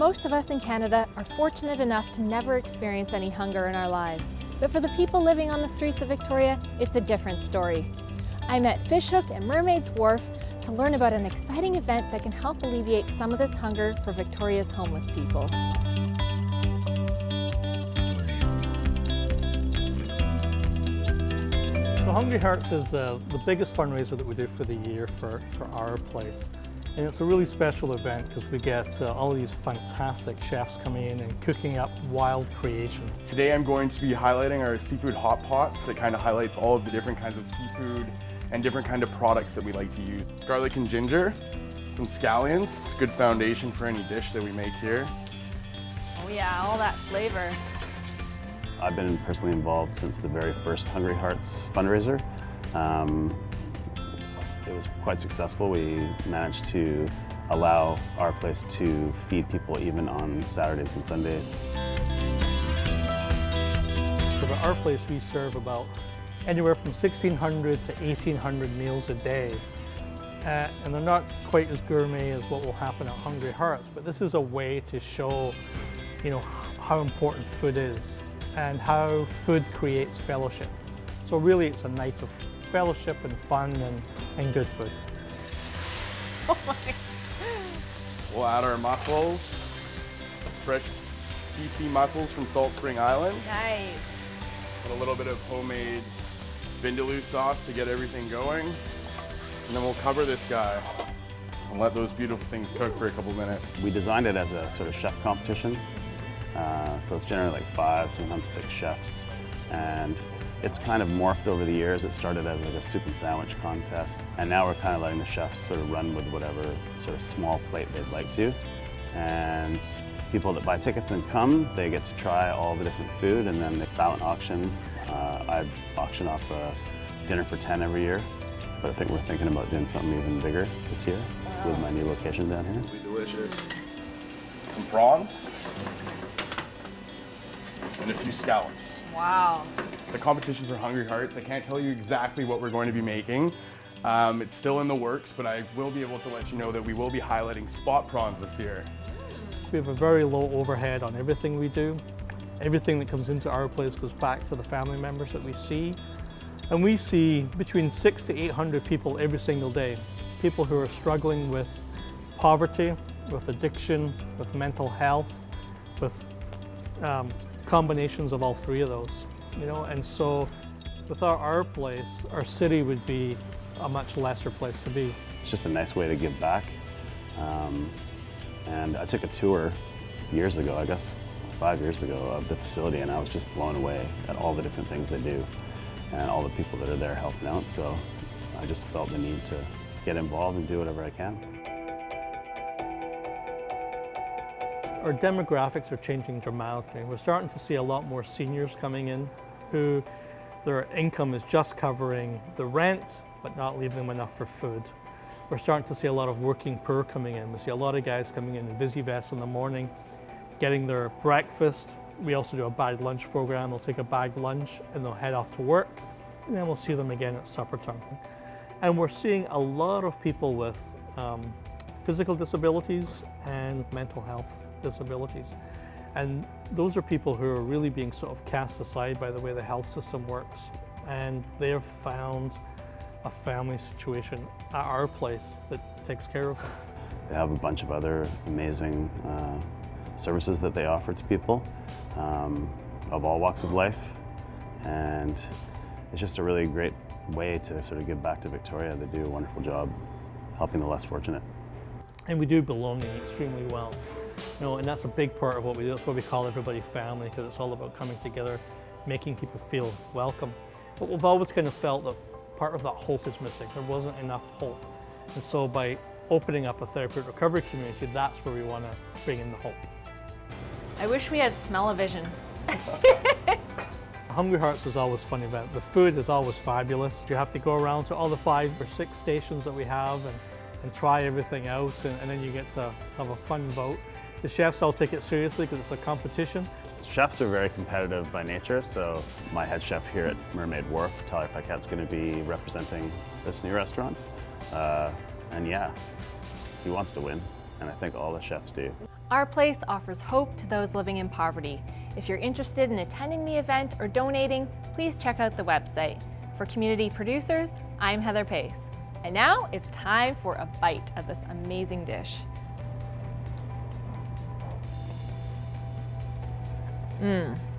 Most of us in Canada are fortunate enough to never experience any hunger in our lives. But for the people living on the streets of Victoria, it's a different story. I met Fish Hook and Mermaid's Wharf to learn about an exciting event that can help alleviate some of this hunger for Victoria's homeless people. So Hungry Hearts is uh, the biggest fundraiser that we do for the year for, for our place. And it's a really special event because we get uh, all these fantastic chefs coming in and cooking up wild creations. Today I'm going to be highlighting our seafood hot pots. that kind of highlights all of the different kinds of seafood and different kind of products that we like to use. Garlic and ginger, some scallions. It's a good foundation for any dish that we make here. Oh yeah, all that flavor. I've been personally involved since the very first Hungry Hearts fundraiser. Um, it was quite successful. We managed to allow our place to feed people even on Saturdays and Sundays. For our place, we serve about anywhere from 1,600 to 1,800 meals a day. Uh, and they're not quite as gourmet as what will happen at Hungry Hearts, but this is a way to show, you know, how important food is and how food creates fellowship. So really it's a night of fellowship and fun and, and good food. Oh my. We'll add our mussels, fresh BC mussels from Salt Spring Island. Nice. Put a little bit of homemade vindaloo sauce to get everything going. And then we'll cover this guy and let those beautiful things cook for a couple minutes. We designed it as a sort of chef competition. Uh, so it's generally like five, sometimes six chefs. And it's kind of morphed over the years. It started as like a soup and sandwich contest. And now we're kind of letting the chefs sort of run with whatever sort of small plate they'd like to. And people that buy tickets and come, they get to try all the different food and then the silent auction. Uh, I auction off a dinner for 10 every year. But I think we're thinking about doing something even bigger this year with my new location down here. Be delicious. Some prawns and a few scallops. Wow. The competition for Hungry Hearts, I can't tell you exactly what we're going to be making. Um, it's still in the works, but I will be able to let you know that we will be highlighting spot prawns this year. We have a very low overhead on everything we do. Everything that comes into our place goes back to the family members that we see. And we see between six to 800 people every single day. People who are struggling with poverty, with addiction, with mental health, with um, combinations of all three of those. You know, and so without our place, our city would be a much lesser place to be. It's just a nice way to give back. Um, and I took a tour years ago, I guess five years ago, of the facility, and I was just blown away at all the different things they do and all the people that are there helping out. So I just felt the need to get involved and do whatever I can. Our demographics are changing dramatically. We're starting to see a lot more seniors coming in who their income is just covering the rent, but not leaving them enough for food. We're starting to see a lot of working poor coming in. We see a lot of guys coming in in Visi vests in the morning, getting their breakfast. We also do a bagged lunch program. They'll take a bagged lunch and they'll head off to work, and then we'll see them again at supper time. And we're seeing a lot of people with um, physical disabilities and mental health disabilities. And those are people who are really being sort of cast aside by the way the health system works. And they have found a family situation at our place that takes care of them. They have a bunch of other amazing uh, services that they offer to people um, of all walks of life. And it's just a really great way to sort of give back to Victoria. They do a wonderful job helping the less fortunate. And we do belonging extremely well. You know, and that's a big part of what we do. That's why we call everybody family, because it's all about coming together, making people feel welcome. But we've always kind of felt that part of that hope is missing. There wasn't enough hope. And so by opening up a therapeutic recovery community, that's where we want to bring in the hope. I wish we had smell-o-vision. Hungry Hearts is always a fun event. The food is always fabulous. You have to go around to all the five or six stations that we have and, and try everything out and, and then you get to have a fun vote. The chefs all take it seriously because it's a competition. Chefs are very competitive by nature, so my head chef here at Mermaid Wharf, Tyler Paquette's going to be representing this new restaurant. Uh, and yeah, he wants to win, and I think all the chefs do. Our place offers hope to those living in poverty. If you're interested in attending the event or donating, please check out the website. For community producers, I'm Heather Pace. And now it's time for a bite of this amazing dish. 嗯。